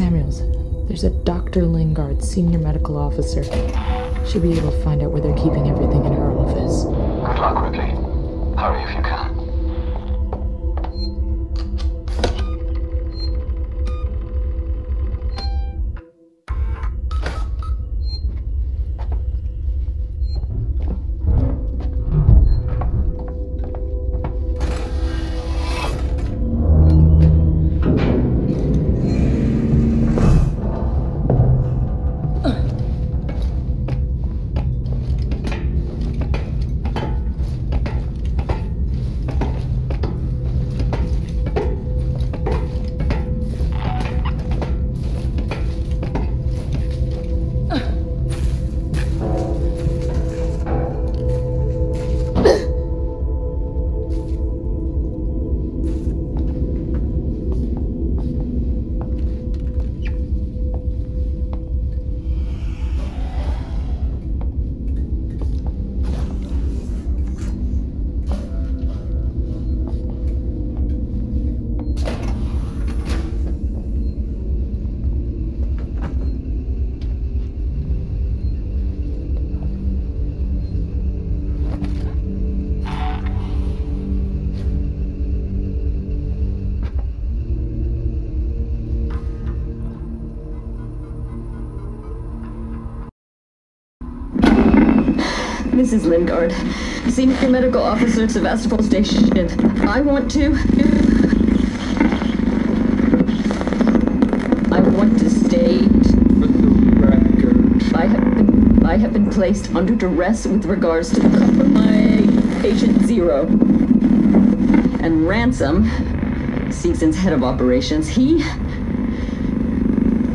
Samuels, there's a Dr. Lingard, senior medical officer. She'll be able to find out where they're keeping everything in her office. Good luck, Ripley. Hurry if you can. Mrs. Lingard, Senior Medical Officer at Sevastopol Station. I want to... I want to state... For the record. I have been, I have been placed under duress with regards to the my patient zero. And Ransom, Seegson's head of operations, he...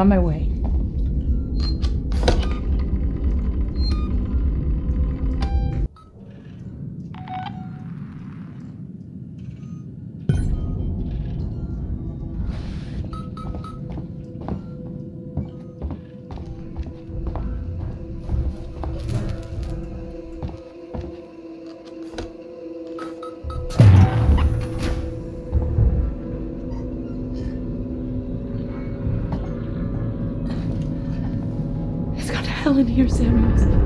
On my way. Hell in here, Samuels.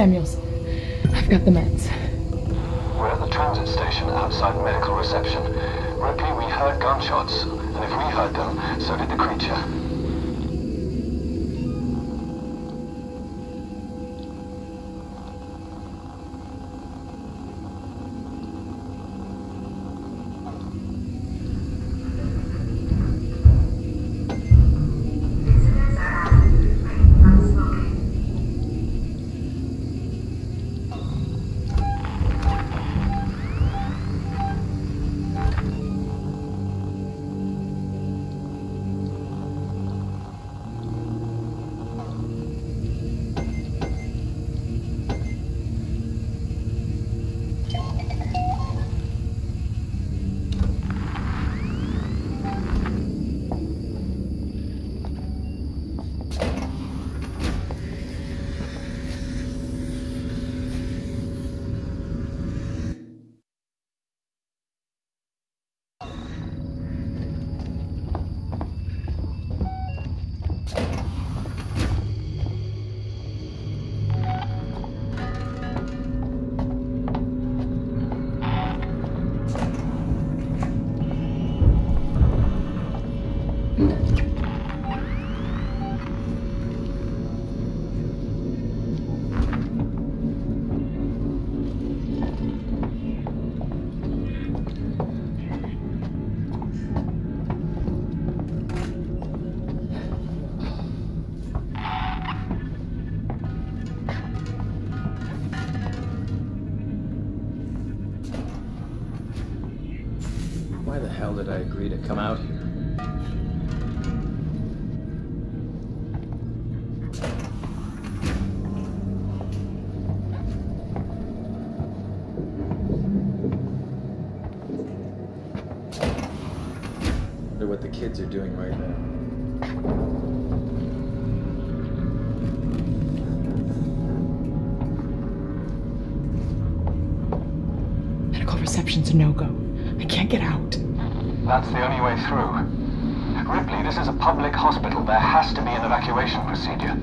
Samuels, I've got the meds. We're at the transit station outside medical reception. Ripley, we heard gunshots, and if we heard them, so did the creature. Did I agree to come out here? Wonder what the kids are doing right now. Medical reception's a no-go. I can't get out. That's the only way through. Ripley, this is a public hospital. There has to be an evacuation procedure.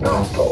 No.